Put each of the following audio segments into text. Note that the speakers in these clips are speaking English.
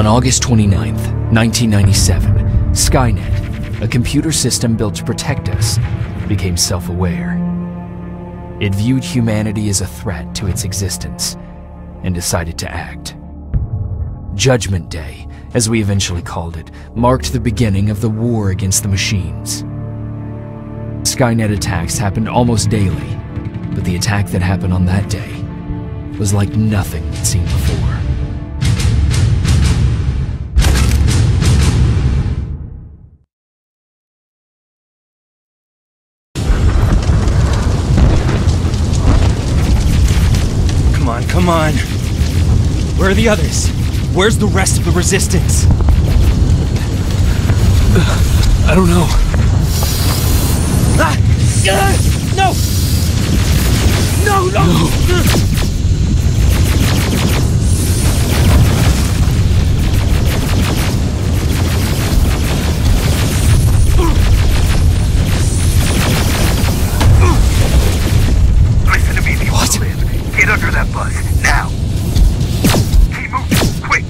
On August 29th, 1997, Skynet, a computer system built to protect us, became self aware. It viewed humanity as a threat to its existence and decided to act. Judgment Day, as we eventually called it, marked the beginning of the war against the machines. Skynet attacks happened almost daily, but the attack that happened on that day was like nothing we'd seen before. Come on. Where are the others? Where's the rest of the resistance? I don't know. Ah! Ah! No! No, no! Listen Get under that bus, now! Keep moving, quick!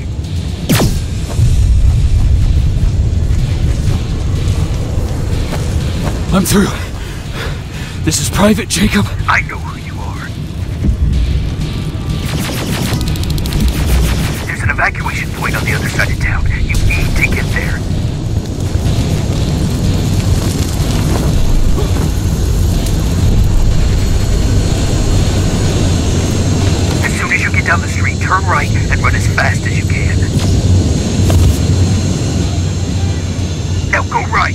I'm through. This is private, Jacob. I know who you are. There's an evacuation point on the other side of town. You need to get there. As soon as you get down the street, turn right and run as fast as you can. Now go right.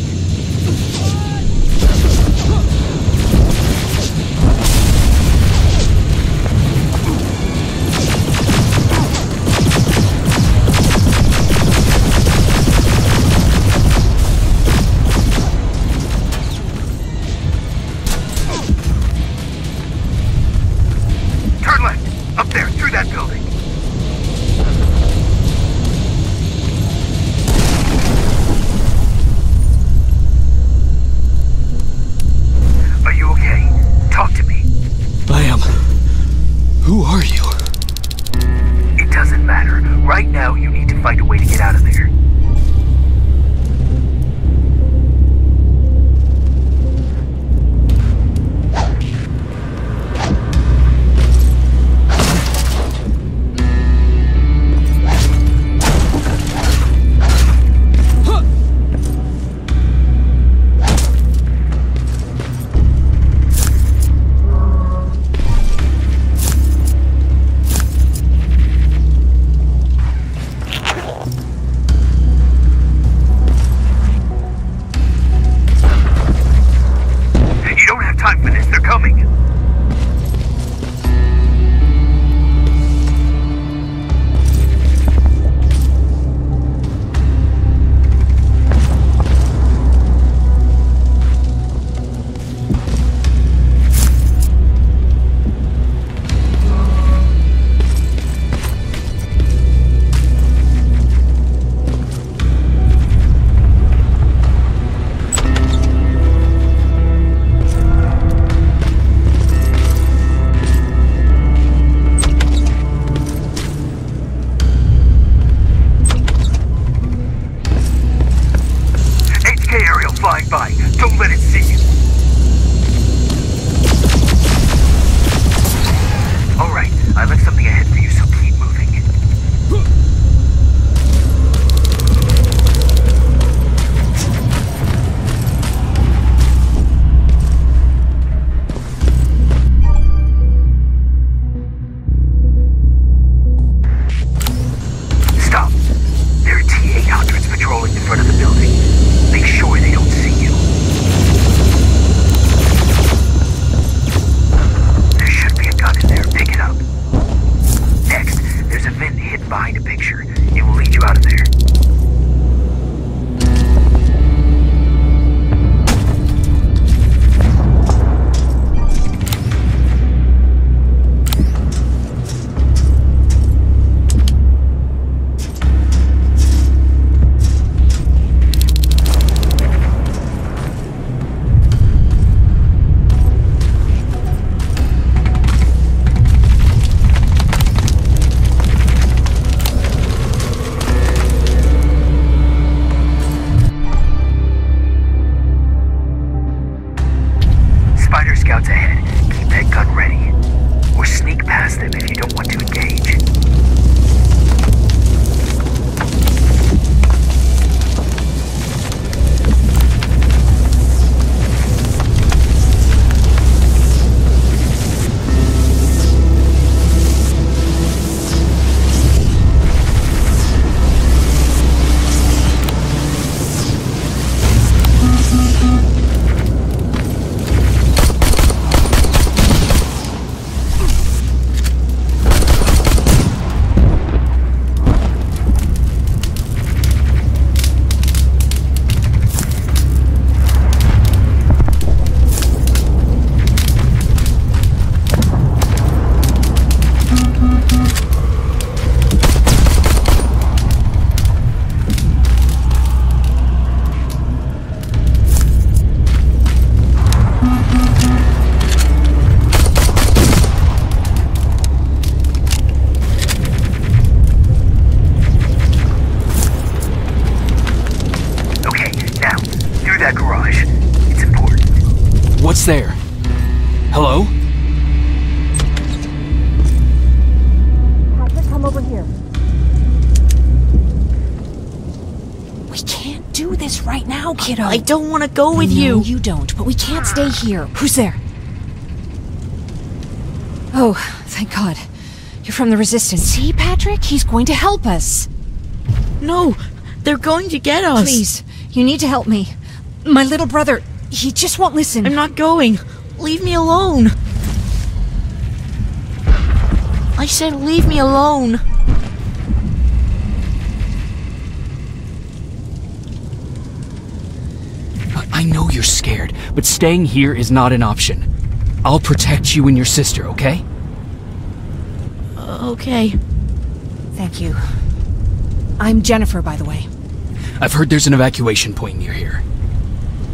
Turn left. Up there, through that building. Kiddo. I don't want to go with No, you. you don't, but we can't stay here. Who's there? Oh, thank God. You're from the Resistance. See, Patrick? He's going to help us. No, they're going to get us. Please, you need to help me. My little brother, he just won't listen. I'm not going. Leave me alone. I said leave me alone. I I know you're scared, but staying here is not an option. I'll protect you and your sister, okay? Uh, okay. Thank you. I'm Jennifer, by the way. I've heard there's an evacuation point near here.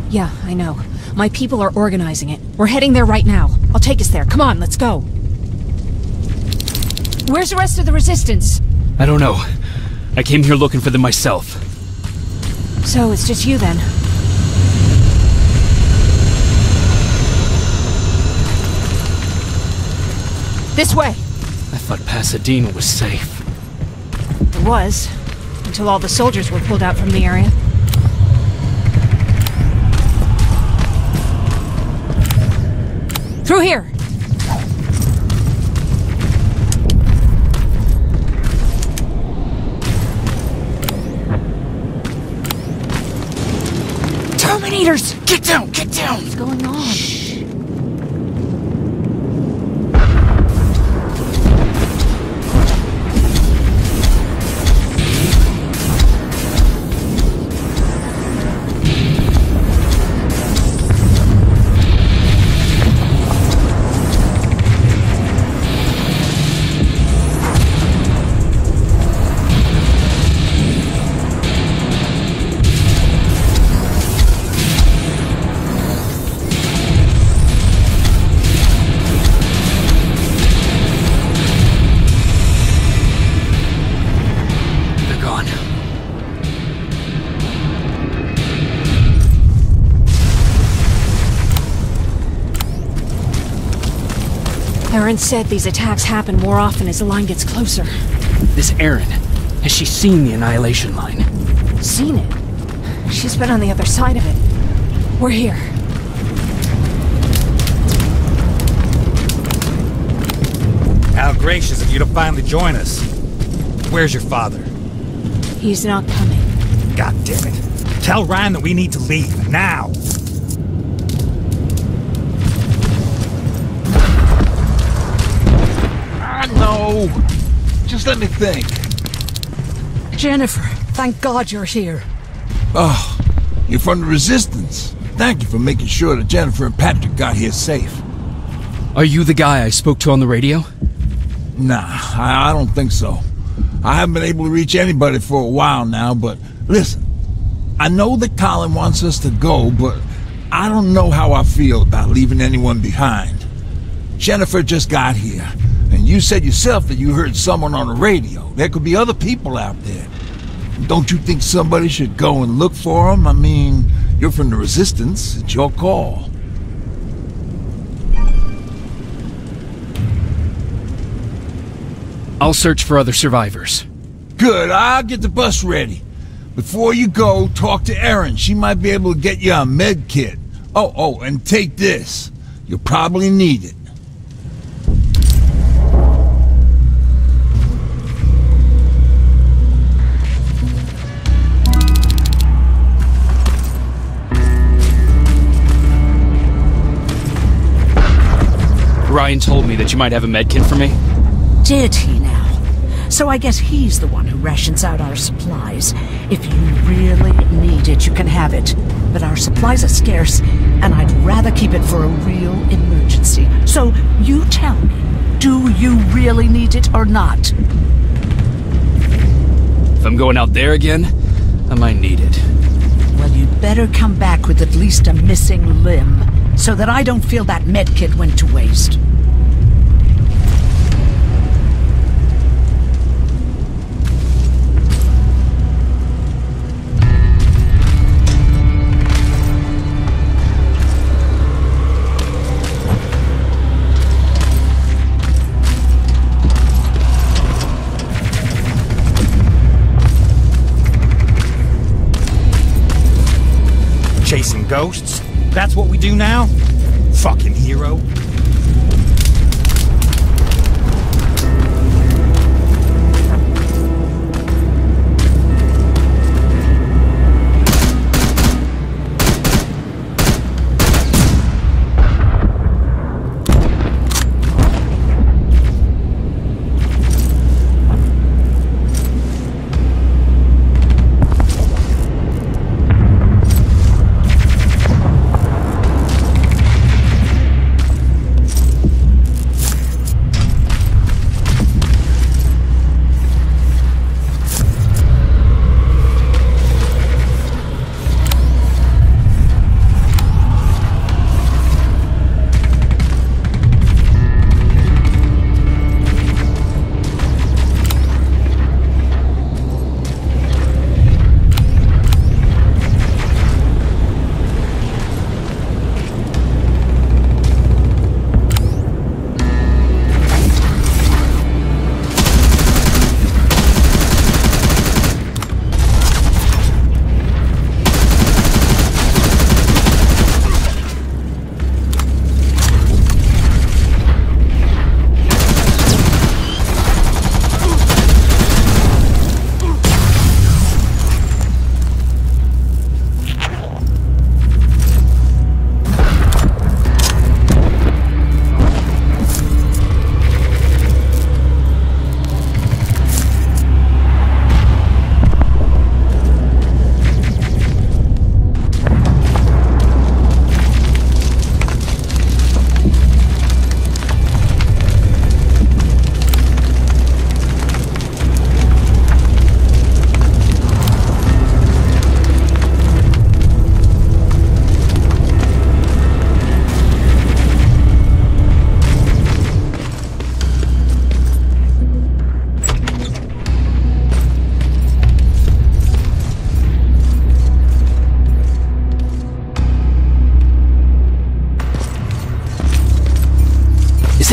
Yeah, I know. My people are organizing it. We're heading there right now. I'll take us there. Come on, let's go. Where's the rest of the Resistance? I don't know. I came here looking for them myself. So it's just you then. This way. I thought Pasadena was safe. It was. Until all the soldiers were pulled out from the area. Through here! Terminators! Get down! Get down! What's going on? Said these attacks happen more often as the line gets closer. This Erin, has she seen the Annihilation Line? Seen it. She's been on the other side of it. We're here. How gracious of you to finally join us. Where's your father? He's not coming. God damn it. Tell Ryan that we need to leave, now! Just let me think. Jennifer, thank God you're here. Oh, you're from the Resistance. Thank you for making sure that Jennifer and Patrick got here safe. Are you the guy I spoke to on the radio? Nah, I, I don't think so. I haven't been able to reach anybody for a while now, but listen, I know that Colin wants us to go, but I don't know how I feel about leaving anyone behind. Jennifer just got here, and you said yourself that you heard someone on the radio. There could be other people out there. Don't you think somebody should go and look for them? I mean, you're from the Resistance. It's your call. I'll search for other survivors. Good, I'll get the bus ready. Before you go, talk to Erin. She might be able to get you a med kit. Oh, oh, and take this. You'll probably need it. Ryan told me that you might have a medkit for me. Did he now? So I guess he's the one who rations out our supplies. If you really need it, you can have it. But our supplies are scarce, and I'd rather keep it for a real emergency. So you tell me, do you really need it or not? If I'm going out there again, I might need it. Well, you'd better come back with at least a missing limb, so that I don't feel that medkit went to waste. Chasing ghosts? That's what we do now? Fucking hero.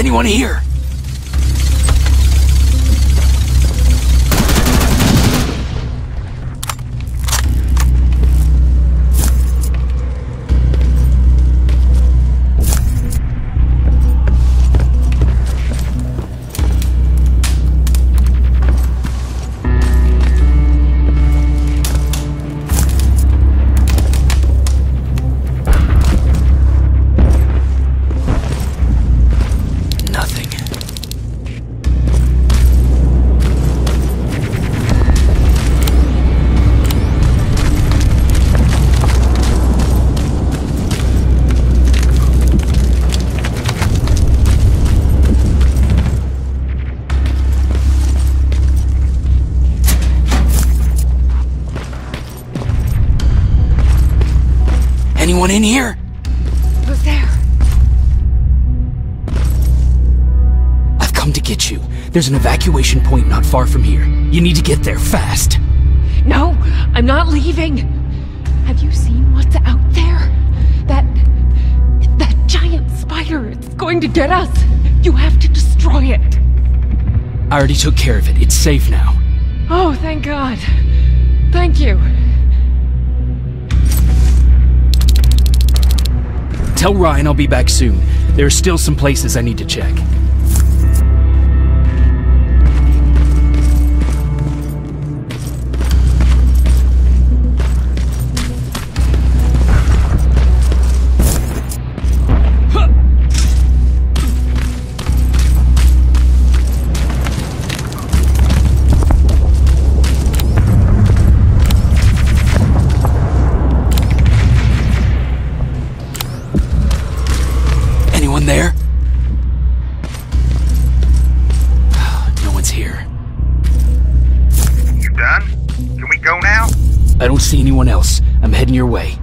Anyone here? Anyone in here? Who's there? I've come to get you. There's an evacuation point not far from here. You need to get there fast. No, I'm not leaving. Have you seen what's out there? That. that giant spider. It's going to get us. You have to destroy it. I already took care of it. It's safe now. Oh, thank God. Thank you. Tell Ryan I'll be back soon. There are still some places I need to check. I don't see anyone else. I'm heading your way.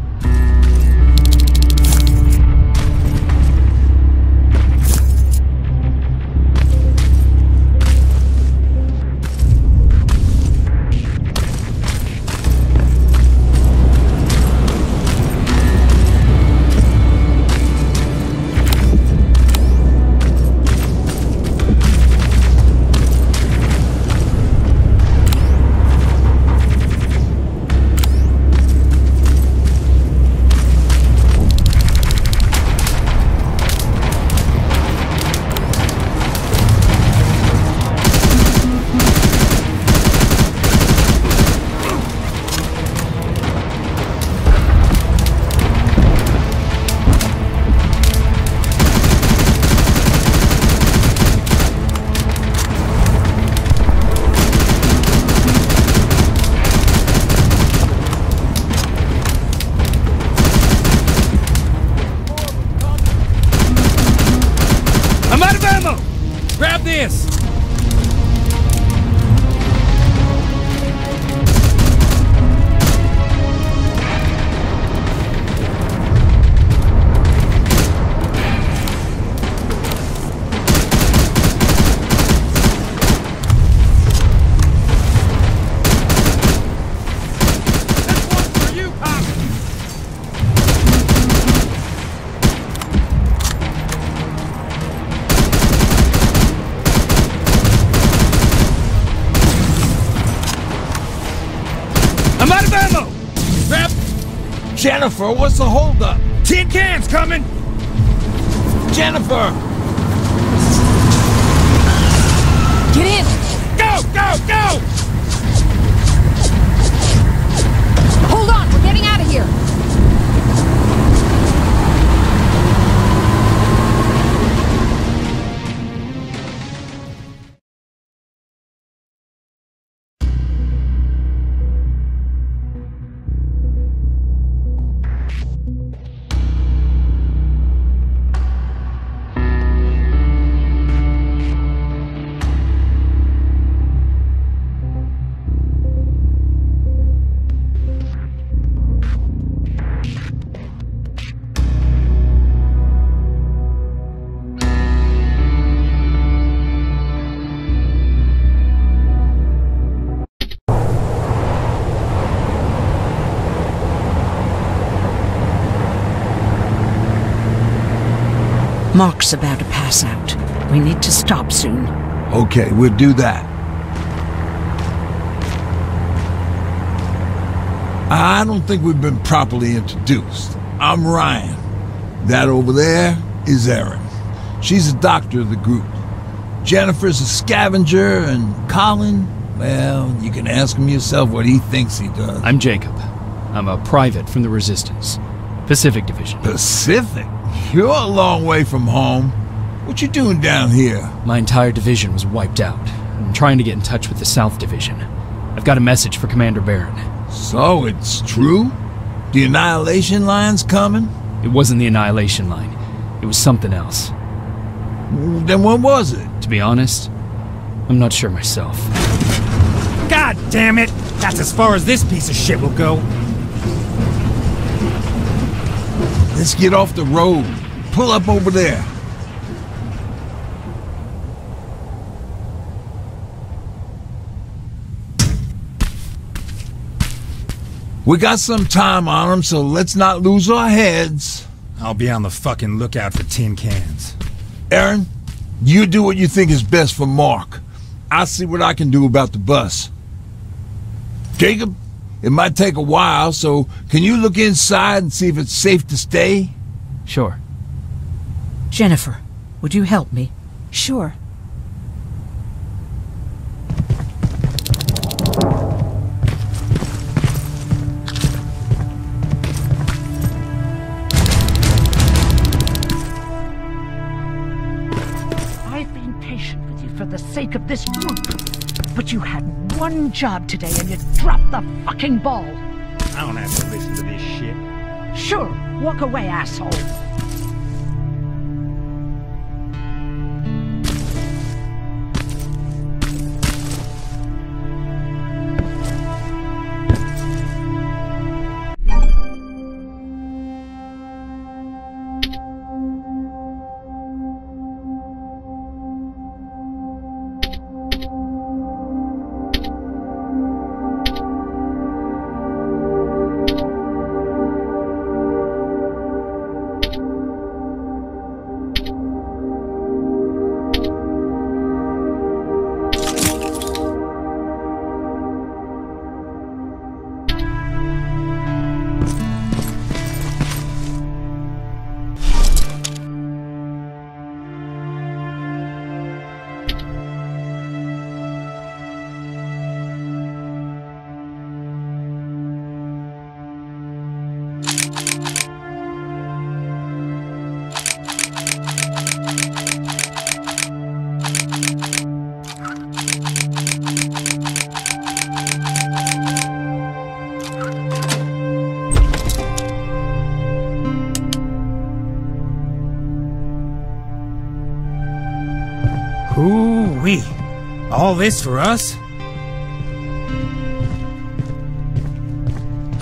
I'm out of ammo! Grab Jennifer, what's the holdup? tin cans coming! Jennifer! Get in! Go, go, go! Hold on, we're getting out of here! Mark's about to pass out. We need to stop soon. Okay, we'll do that. I don't think we've been properly introduced. I'm Ryan. That over there is Erin. She's the doctor of the group. Jennifer's a scavenger, and Colin, well, you can ask him yourself what he thinks he does. I'm Jacob. I'm a private from the Resistance. Pacific Division. Pacific? You're a long way from home. What you doing down here? My entire division was wiped out. I'm trying to get in touch with the South Division. I've got a message for Commander Baron. So it's true? The Annihilation Line's coming? It wasn't the Annihilation Line. It was something else. Then what was it? To be honest, I'm not sure myself. God damn it! That's as far as this piece of shit will go. Let's get off the road. Pull up over there. We got some time on them, so let's not lose our heads. I'll be on the fucking lookout for tin cans. Erin, you do what you think is best for Mark. I'll see what I can do about the bus. Jacob, it might take a while, so can you look inside and see if it's safe to stay? Sure. Jennifer, would you help me? Sure. I've been patient with you for the sake of this group. But you had one job today and you drop the fucking ball. I don't have to listen to this shit. Sure, walk away, asshole. All this for us?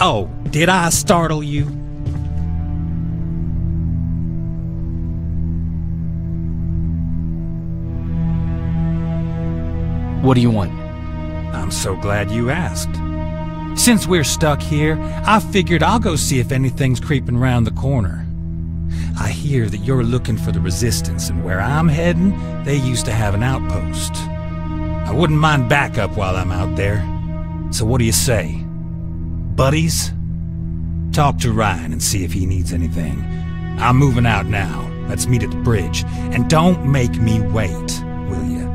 Oh, did I startle you? What do you want? I'm so glad you asked. Since we're stuck here, I figured I'll go see if anything's creeping round the corner. I hear that you're looking for the Resistance, and where I'm heading, they used to have an outpost. I wouldn't mind backup while I'm out there. So what do you say? Buddies? Talk to Ryan and see if he needs anything. I'm moving out now. Let's meet at the bridge. And don't make me wait, will you?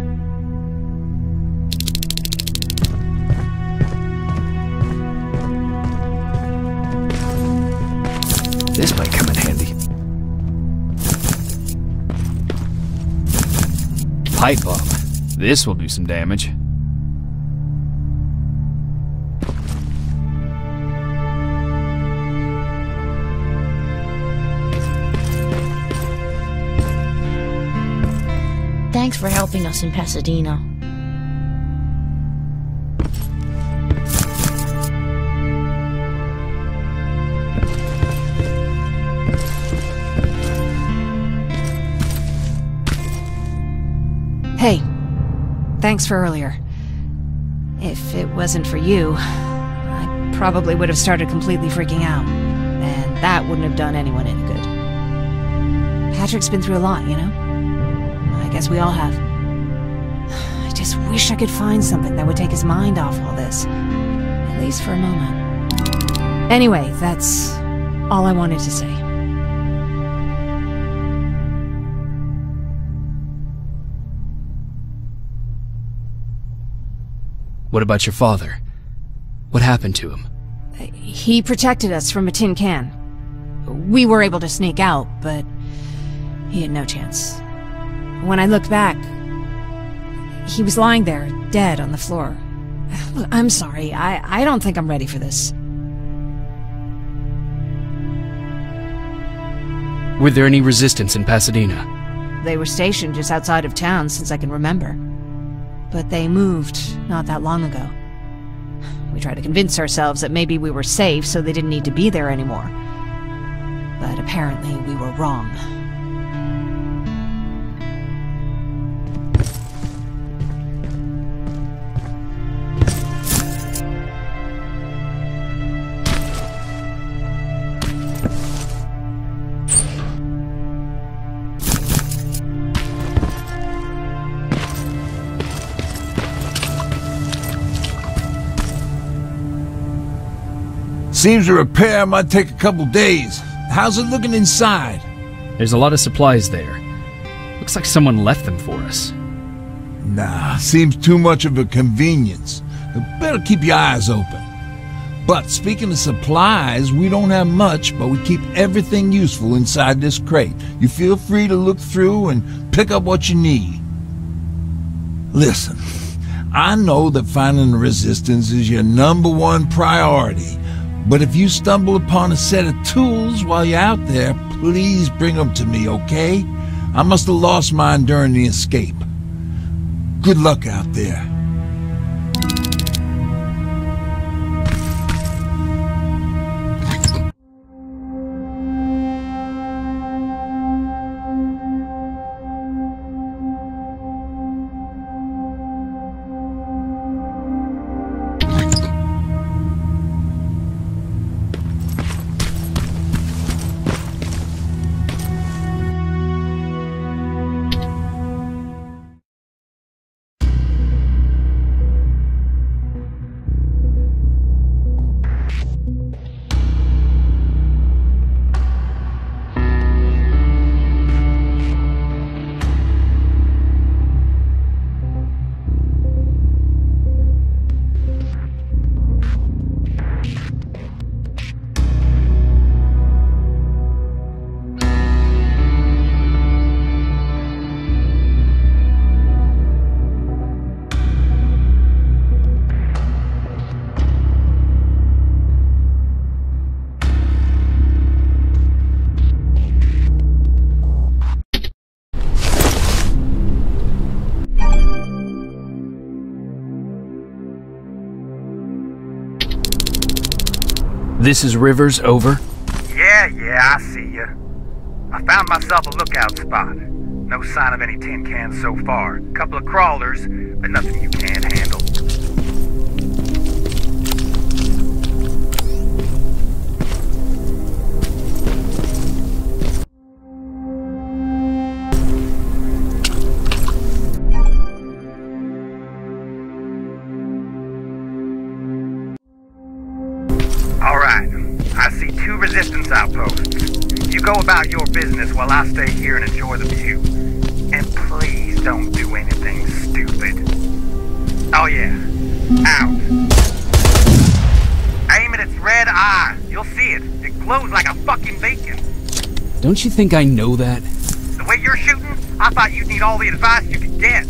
This might come in handy. Pipe bomb. This will do some damage. Thanks for helping us in Pasadena. Thanks for earlier. If it wasn't for you, I probably would have started completely freaking out. And that wouldn't have done anyone any good. Patrick's been through a lot, you know? I guess we all have. I just wish I could find something that would take his mind off all this. At least for a moment. Anyway, that's all I wanted to say. What about your father? What happened to him? He protected us from a tin can. We were able to sneak out, but he had no chance. When I looked back, he was lying there, dead on the floor. Look, I'm sorry. I, I don't think I'm ready for this. Were there any resistance in Pasadena? They were stationed just outside of town since I can remember. But they moved not that long ago. We tried to convince ourselves that maybe we were safe so they didn't need to be there anymore. But apparently we were wrong. Seems a repair might take a couple days. How's it looking inside? There's a lot of supplies there. Looks like someone left them for us. Nah, seems too much of a convenience. Better keep your eyes open. But speaking of supplies, we don't have much, but we keep everything useful inside this crate. You feel free to look through and pick up what you need. Listen, I know that finding the resistance is your number one priority, but if you stumble upon a set of tools while you're out there, please bring them to me, okay? I must have lost mine during the escape. Good luck out there. This is Rivers, over. Yeah, yeah, I see you. I found myself a lookout spot. No sign of any tin cans so far. Couple of crawlers, but nothing you can't handle. Business while I stay here and enjoy the view. And please don't do anything stupid. Oh yeah, out. Aim at its red eye. You'll see it. It glows like a fucking beacon. Don't you think I know that? The way you're shooting, I thought you'd need all the advice you could get.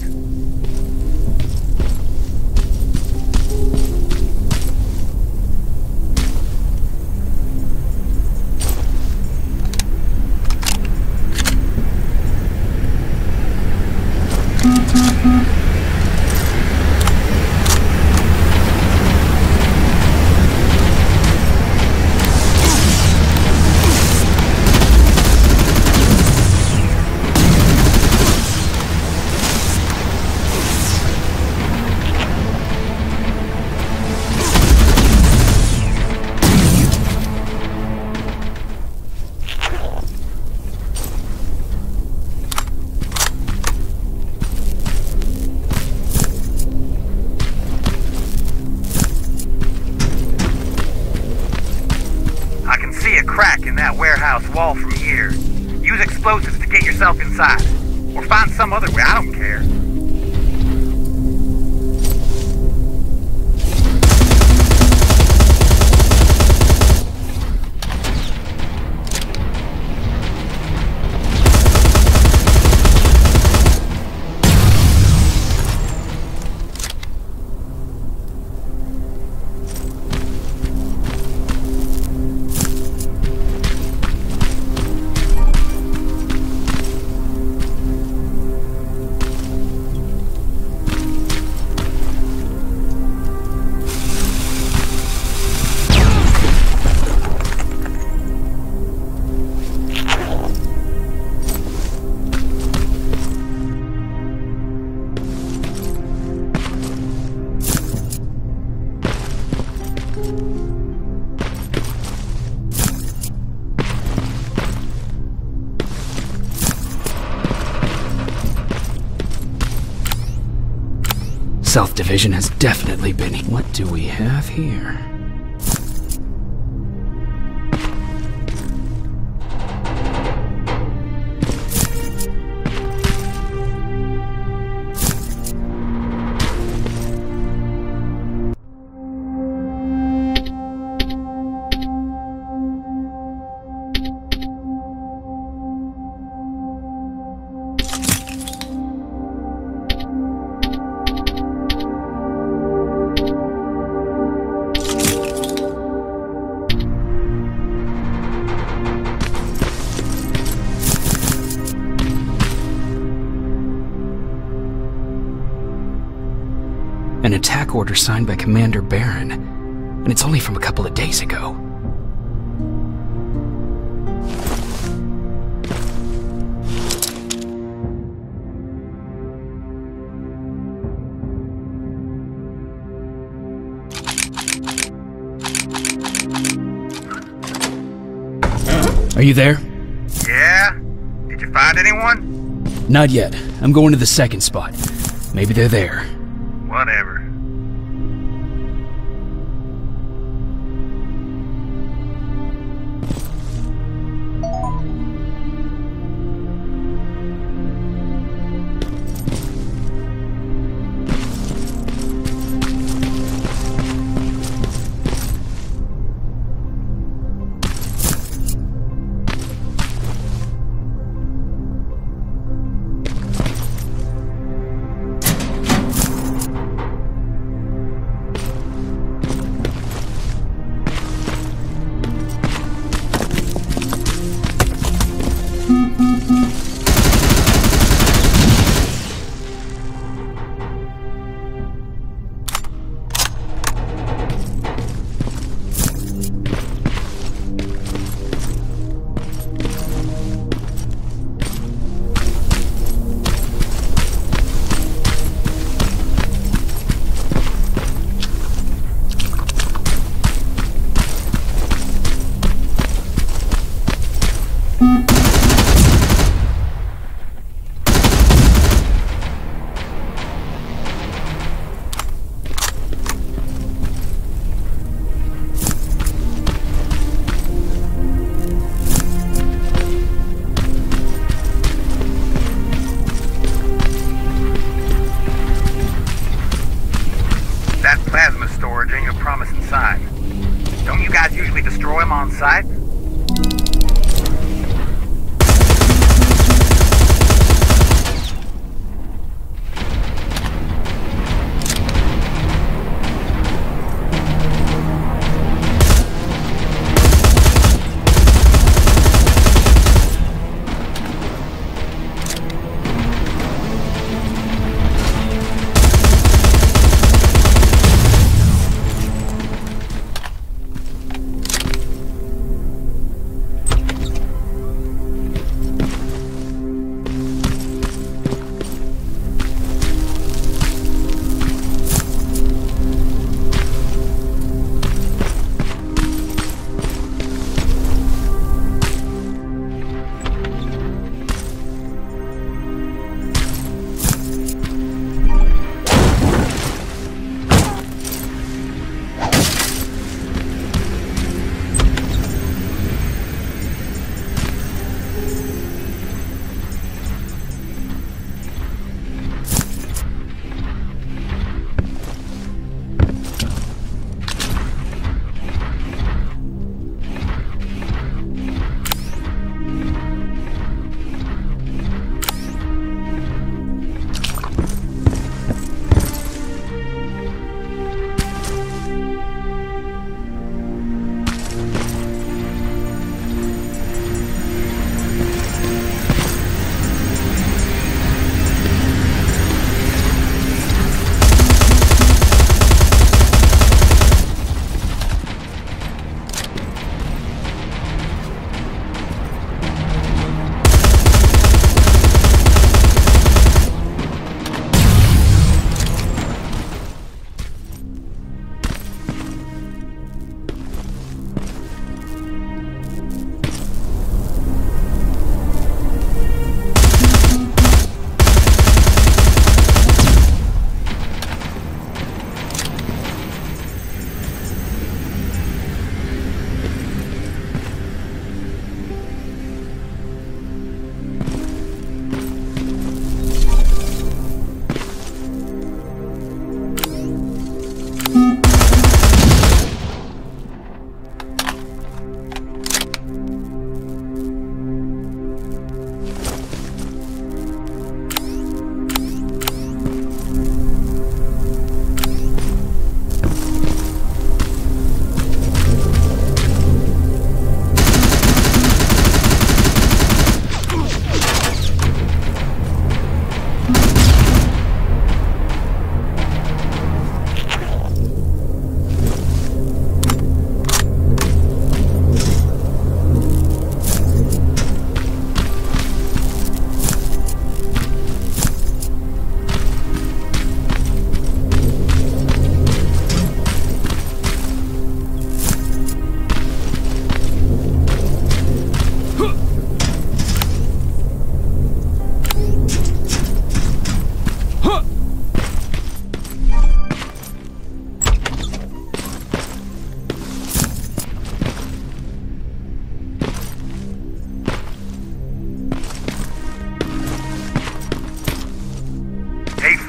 South Division has definitely been. What do we have here? Order signed by Commander Baron, and it's only from a couple of days ago. Are you there? Yeah? Did you find anyone? Not yet. I'm going to the second spot. Maybe they're there.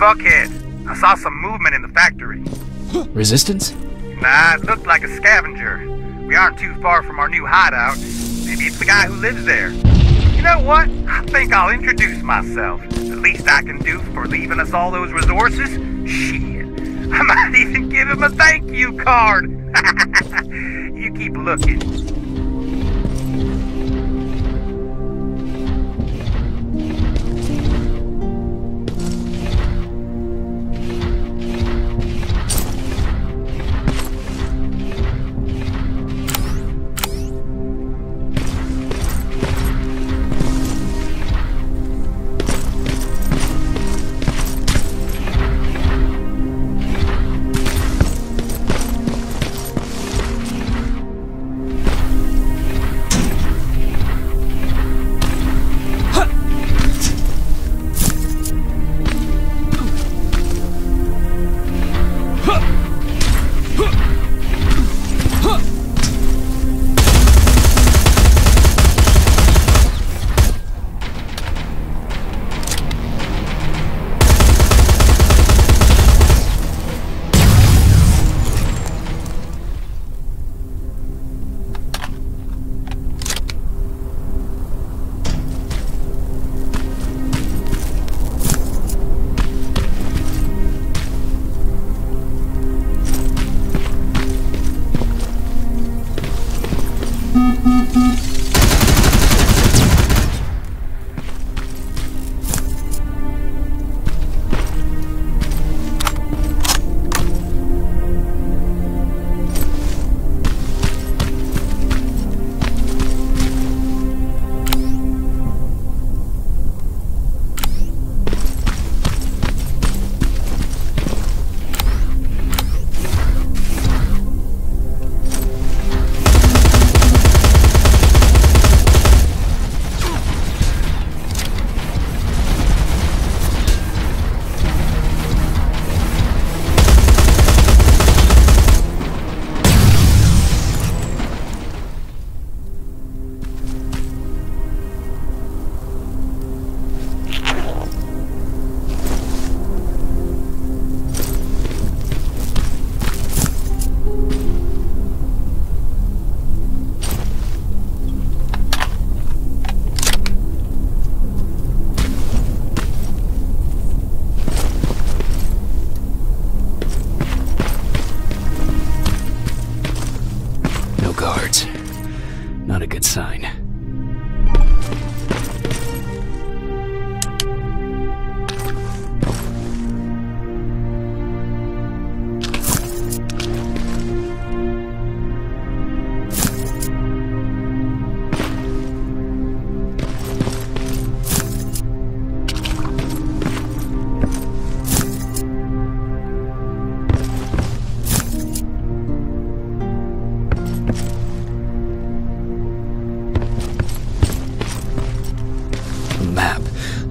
Fuckhead. I saw some movement in the factory. Resistance? Nah, it looked like a scavenger. We aren't too far from our new hideout. Maybe it's the guy who lives there. You know what? I think I'll introduce myself. The least I can do for leaving us all those resources? Shit. I might even give him a thank you card. you keep looking.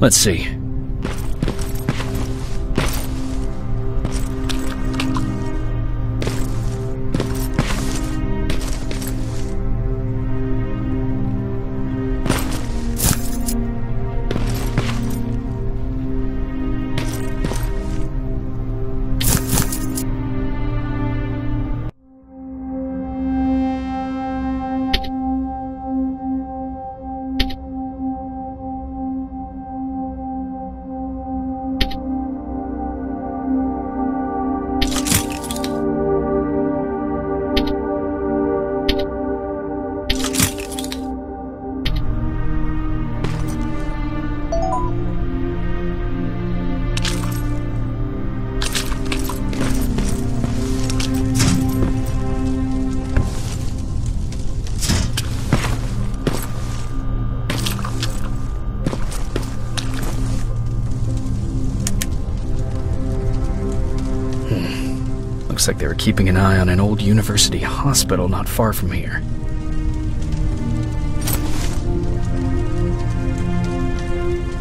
Let's see. Keeping an eye on an old university hospital not far from here.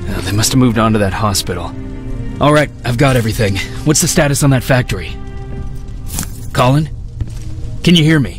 Uh, they must have moved on to that hospital. All right, I've got everything. What's the status on that factory? Colin? Can you hear me?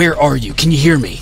Where are you? Can you hear me?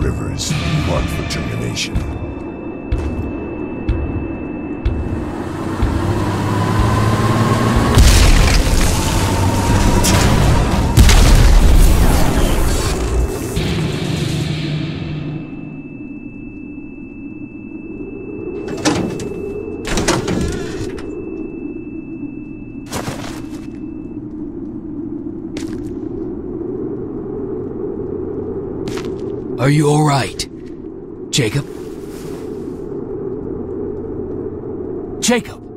Rivers, marked for termination. Are you alright? Jacob? Jacob!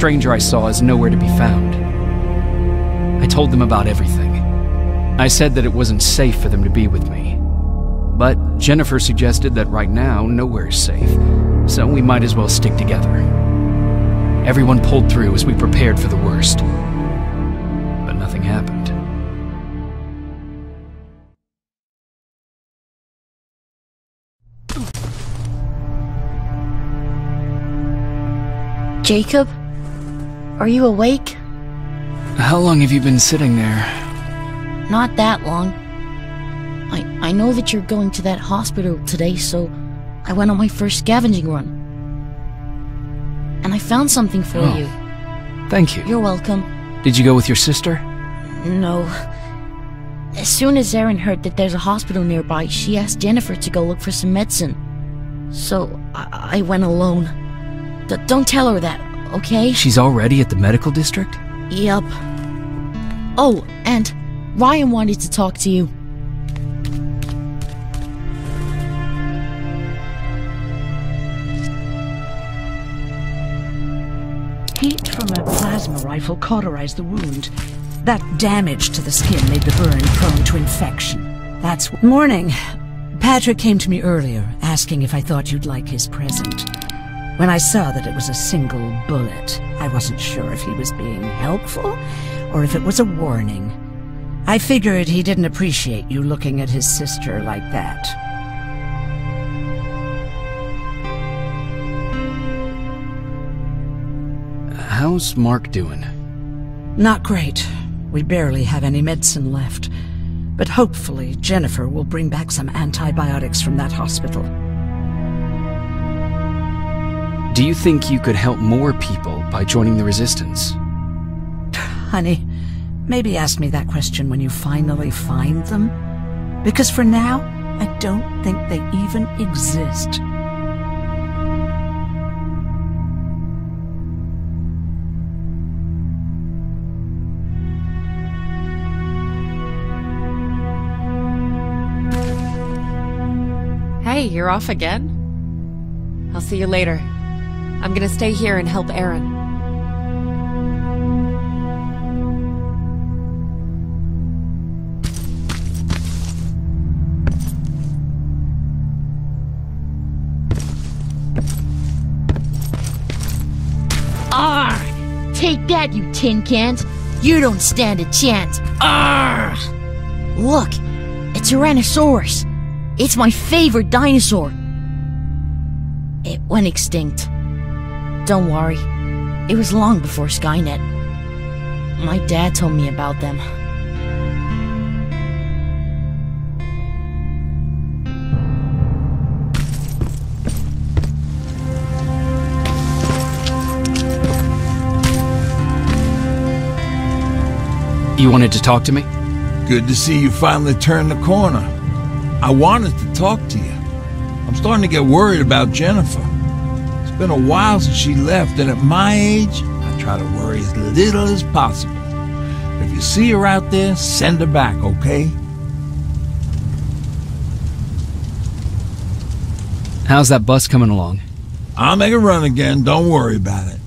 Stranger I saw is nowhere to be found. I told them about everything. I said that it wasn't safe for them to be with me. But Jennifer suggested that right now, nowhere is safe, so we might as well stick together. Everyone pulled through as we prepared for the worst. But nothing happened. Jacob? Are you awake? How long have you been sitting there? Not that long. I I know that you're going to that hospital today, so I went on my first scavenging run. And I found something for Oh. you. Thank you. You're welcome. Did you go with your sister? No. As soon as Erin heard that there's a hospital nearby, she asked Jennifer to go look for some medicine. So I, I went alone. D- don't tell her that, okay? She's already at the medical district? Yup. Oh, and Ryan wanted to talk to you. Heat from a plasma rifle cauterized the wound. That damage to the skin made the burn prone to infection. That's morning. Patrick came to me earlier, asking if I thought you'd like his present. When I saw that it was a single bullet, I wasn't sure if he was being helpful or if it was a warning. I figured he didn't appreciate you looking at his sister like that. How's Mark doing? Not great. We barely have any medicine left. But hopefully, Jennifer will bring back some antibiotics from that hospital. Do you think you could help more people by joining the Resistance? Honey, maybe ask me that question when you finally find them. Because for now, I don't think they even exist. Hey, you're off again? I'll see you later. I'm gonna stay here and help Erin. Arr! Take that, you tin cans! You don't stand a chance! Arr! Look, It's a Tyrannosaurus. It's my favorite dinosaur. It went extinct. Don't worry, it was long before Skynet. My dad told me about them. You wanted to talk to me? Good to see you finally turn the corner. I wanted to talk to you. I'm starting to get worried about Jennifer. It's been a while since she left, and at my age, I try to worry as little as possible. If you see her out there, send her back, okay? How's that bus coming along? I'll make a run again, don't worry about it.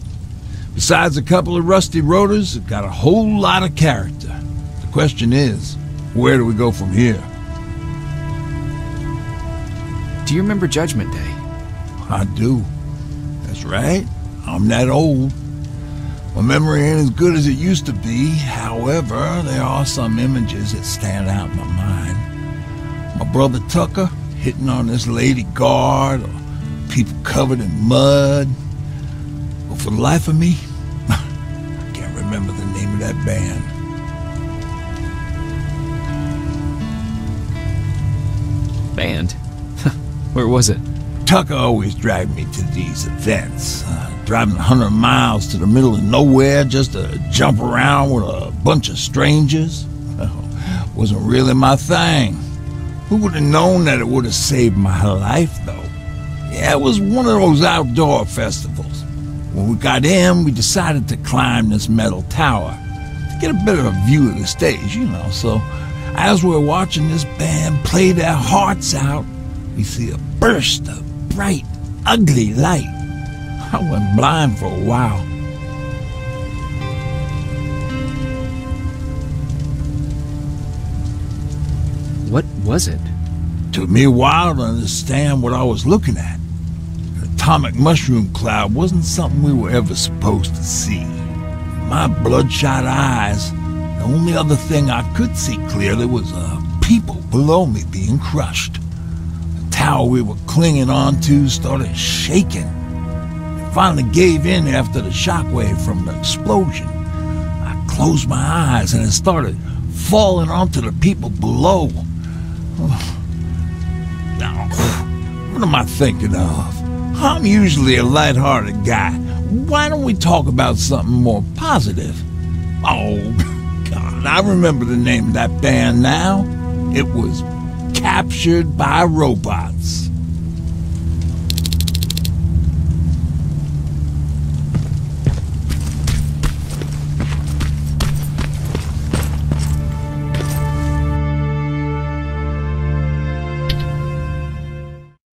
Besides a couple of rusty rotors, it's got a whole lot of character. The question is, where do we go from here? Do you remember Judgment Day? I do. Right. I'm that old. My memory ain't as good as it used to be. However, there are some images that stand out in my mind. My brother Tucker hitting on this lady guard, or people covered in mud. But for the life of me, I can't remember the name of that band. Band? Where was it? Tucker always dragged me to these events. Uh, driving 100 miles to the middle of nowhere just to jump around with a bunch of strangers. Wasn't really my thing. Who would have known that it would have saved my life, though? Yeah, it was one of those outdoor festivals. When we got in, we decided to climb this metal tower to get a better view of the stage, you know. So, as we're watching this band play their hearts out, we see a burst of bright, ugly light. I went blind for a while. What was it? Took me a while to understand what I was looking at. The atomic mushroom cloud wasn't something we were ever supposed to see. My bloodshot eyes, the only other thing I could see clearly was uh, people below me being crushed. The tower we were clinging onto started shaking. Finally gave in after the shockwave from the explosion. I closed my eyes and it started falling onto the people below. Now, what am I thinking of? I'm usually a light-hearted guy. Why don't we talk about something more positive? Oh, God, I remember the name of that band now. It was Captured by Robots.